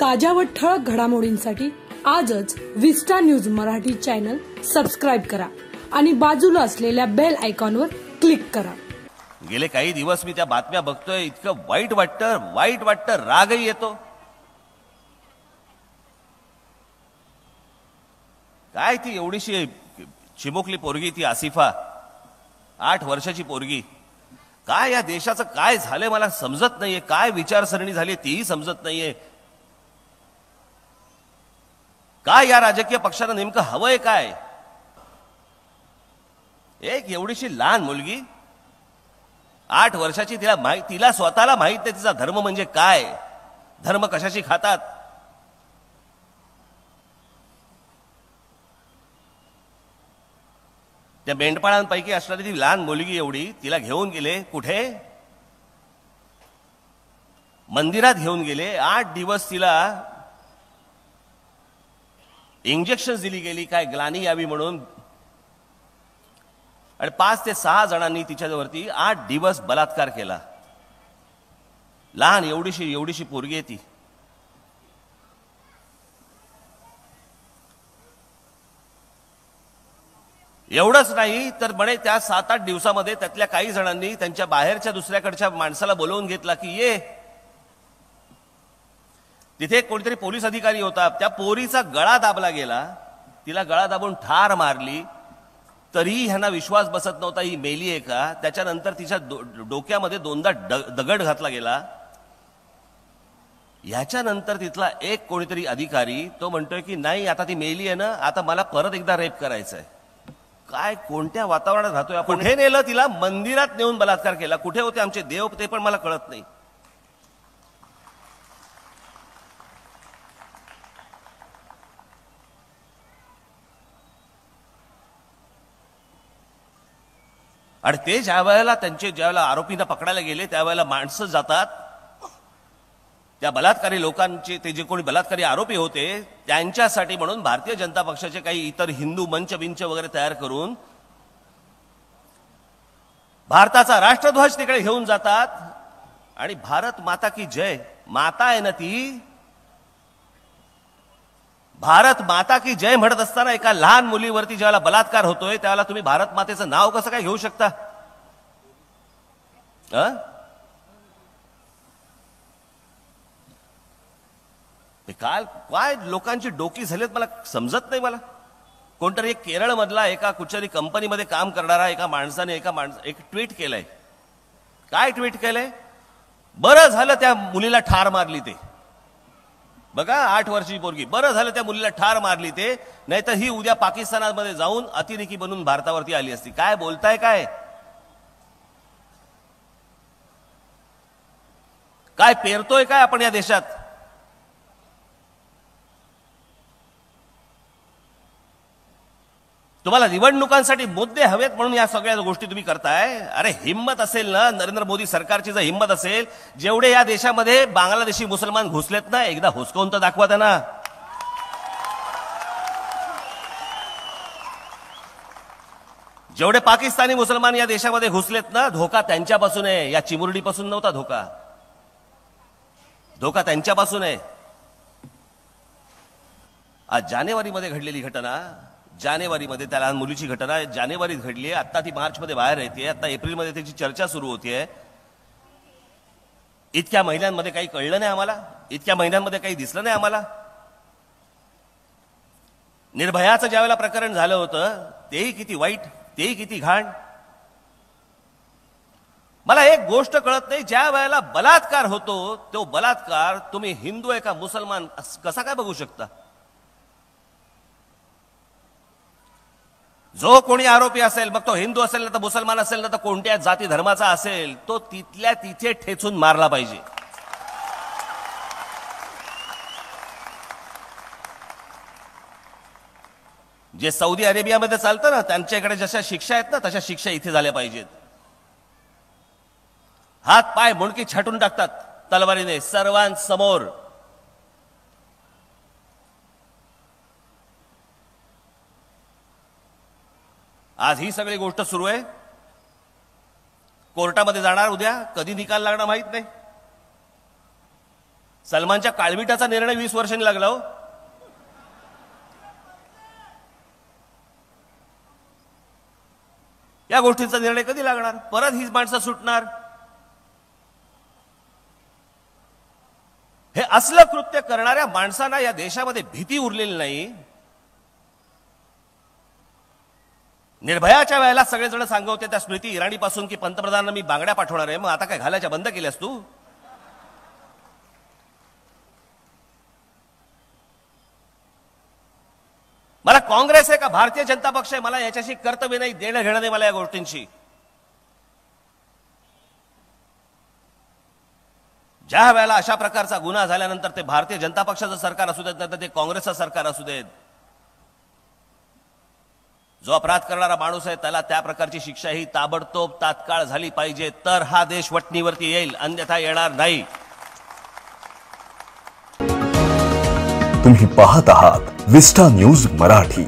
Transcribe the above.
ताज्या व ठळक घडामोडींसाठी आजच Vista News Marathi channel subscribe करा आणि बाजूला असलेल्या बेल आयकॉनवर क्लिक करा. गेले काही दिवस मी त्या बातम्या बघतोय इतकं वाईट वाटतं वाईट वाटतं रागही येतो. काय ती एवढीशी चिमुकली पोरगी ती आसिफा? आठ वर्षाची पोरगी. काय या देशाचं काय झालंय मला समजत नाहीये काय विचारसरणी झाली तीही समजत नाहीये. काय या राजकीय पक्षाला नेमकं हवंय काय? एक एवढीशी लहान मुलगी आठ वर्षाची तिला माहीत तिला स्वतःला माहीत नाही तिचा धर्म म्हणजे काय? धर्म कशाशी खातात? त्या मेंढपाळांपैकी असणारी ती लहान मुलगी एवढी तिला घेऊन गेले कुठे? मंदिरात घेऊन गेले. आठ दिवस तिला इंजेक्शन दिली गेली काय ग्लानी यावी म्हणून. आणि पाच ते सहा जणांनी तिच्यावरती आठ दिवस बलात्कार केला. लहान एवढीशी एवढीशी पोरगी आहे ती. एवढंच नाही तर म्हणे त्या सात आठ दिवसामध्ये त्यातल्या काही जणांनी त्यांच्या बाहेरच्या दुसऱ्याकडच्या माणसाला बोलवून घेतला की ये तिथे कोणीतरी पोलीस अधिकारी होता. त्या पोरीचा गळा दाबला गेला. तिला गळा दाबून ठार मारली. तरीही ह्यांना विश्वास बसत नव्हता ही मेली आहे का? त्याच्यानंतर तिच्या डो- डोक्यामध्ये दोनदा दगड घातला गेला. ह्याच्यानंतर तिथला एक कोणीतरी अधिकारी तो म्हणतोय की नाही आता ती मेली आहे ना आता मला परत एकदा रेप करायचं आहे काय कोणत्या वातावरणात राहतोय आपण? कुठे नेलं तिला? मंदिरात नेऊन बलात्कार केला. कुठे होते आमचे देव ते पण मला कळत नाही. आणि ते ज्या वेळेला त्यांचे ज्या वेळेला आरोपींना पकडायला गेले त्यावेळेला माणसं जातात. त्या बलात्कारी लोकांचे ते जे कोणी बलात्कारी आरोपी होते त्यांच्यासाठी म्हणून भारतीय जनता पक्षाचे काही इतर हिंदू मंच बिंच वगैरे तयार करून भारताचा राष्ट्रध्वज तिकडे घेऊन जातात. आणि भारत माता की जय माता आहे ना ती. भारत माता की जय म्हणत असताना एका लहान मुलीवरती ज्यावेळेला बलात्कार होतोय त्यावेळेला तुम्ही भारत मातेचं नाव कसं काय घेऊ शकता? अं? काल काय लोकांची डोकी झालीत मला समजत नाही मला. कोणतरी एक केरळमधला एका कुठच्याही कंपनीमध्ये काम करणारा एका माणसाने एका माणसा एक ट्विट केलंय. काय ट्विट केलंय? बरं झालं त्या मुलीला ठार मारली ते. बघा आठ वर्षाची पोरगी. बरं झालं त्या मुलीला ठार मारली ते. नाहीतर ही उद्या पाकिस्तानामध्ये जाऊन अतिरेकी बनून भारतावरती आली असती. काय बोलताय काय? काय पेरतोय काय आपण या देशात? तुम्हाला निवडणुकांसाठी मुद्दे हवेत म्हणून या सगळ्या गोष्टी तुम्ही करताय. अरे हिंमत असेल ना नरेंद्र मोदी सरकारची जर हिंमत असेल जेवढे या देशामध्ये बांगलादेशी मुसलमान घुसलेत ना एकदा हुसकवून तर दाखवा त्यांना. जेवढे पाकिस्तानी मुसलमान या देशामध्ये घुसलेत ना धोका त्यांच्यापासून आहे. या चिमुरडीपासून नव्हता धोका. धोका त्यांच्यापासून आहे. आज जानेवारीमध्ये घडलेली घटना जानेवारीमध्ये त्या लहान मुलीची घटना जानेवारीत घडली आहे. आता ती मार्चमध्ये बाहेर येते आता एप्रिलमध्ये त्याची चर्चा सुरू होतीये इतक्या महिन्यांमध्ये काही कळलं नाही आम्हाला. इतक्या महिन्यांमध्ये काही दिसलं नाही आम्हाला. निर्भयाचं ज्यावेळेला प्रकरण झालं होतं तेही किती वाईट तेही किती घाण. मला एक गोष्ट कळत नाही. ज्या वेळेला बलात्कार होतो तो बलात्कार तुम्ही हिंदू आहे का मुसलमान कसा काय बघू शकता? जो कोणी आरोपी असेल मग तो हिंदू असेल ना तर मुसलमान असेल ना तर कोणत्या जाती धर्माचा असेल तो तिथल्या तिथे ठेचून मारला पाहिजे. जे सौदी अरेबियामध्ये चालतं ना त्यांच्याकडे जशा शिक्षा आहेत ना तशा शिक्षा इथे झाल्या पाहिजेत. हात पाय मुणकी छाटून टाकतात तलवारीने सर्वांसमोर. आज ही सगळी गोष्ट सुरू आहे. कोर्टामध्ये जाणार उद्या कधी निकाल लागणार माहीत नाही. सलमानच्या काळविटाचा निर्णय वीस वर्षांनी लागला हो. या गोष्टींचा निर्णय कधी लागणार? परत हीच माणसं सुटणार. हे असलं कृत्य करणाऱ्या माणसांना या देशामध्ये भीती उरलेली नाही. निर्भयाच्या वेळेला सगळेजण सांगत होते त्या स्मृती इराणी पासून की पंतप्रधानांना मी बांगड्या पाठवणार आहे. मग आता काय घालायच्या? बंद केल्यास तू? मला काँग्रेस आहे का? भारतीय जनता पक्ष आहे. मला याच्याशी कर्तव्य नाही देणं घेणं नाही मला या गोष्टींशी. ज्या वेळेला अशा प्रकारचा गुन्हा झाल्यानंतर ते भारतीय जनता पक्षाचं सरकार असू देत नाही तर ते काँग्रेसचं सरकार असू देत. जो अपराध करणारा माणूस आहे त्याला त्या प्रकारची शिक्षा ही ताबडतोब तात्काळ झाली पाहिजे. तर हा देश वटणीवरती येईल अन्यथा येणार नाही. तुम्ही पाहत आहात विस्टा न्यूज मराठी.